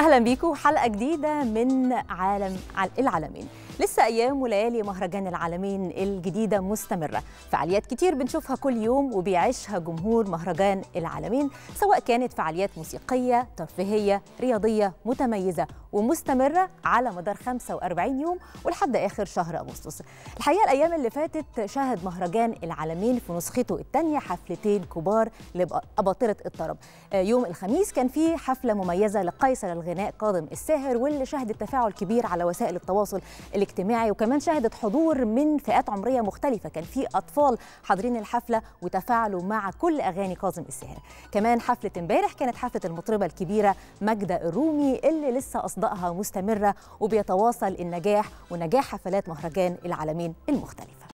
أهلا بيكم حلقة جديدة من عالم العالمين. لسه أيام وليالي مهرجان العالمين الجديدة مستمرة. فعاليات كتير بنشوفها كل يوم وبيعيشها جمهور مهرجان العالمين سواء كانت فعاليات موسيقية ترفيهية رياضية متميزة ومستمرة على مدار 45 يوم ولحد آخر شهر أغسطس. الحقيقة الأيام اللي فاتت شهد مهرجان العالمين في نسخته الثانية حفلتين كبار لأباطرة الطرب. يوم الخميس كان في حفلة مميزة لقيصر الغناء كاظم الساهر واللي شهدت تفاعل كبير على وسائل التواصل الاجتماعي وكمان شهدت حضور من فئات عمرية مختلفة. كان في أطفال حاضرين الحفلة وتفاعلوا مع كل أغاني كاظم الساهر. كمان حفلة امبارح كانت حفلة المطربة الكبيرة ماجدة الرومي اللي لسه اصدائها مستمرة وبيتواصل النجاح ونجاح حفلات مهرجان العالمين المختلفة.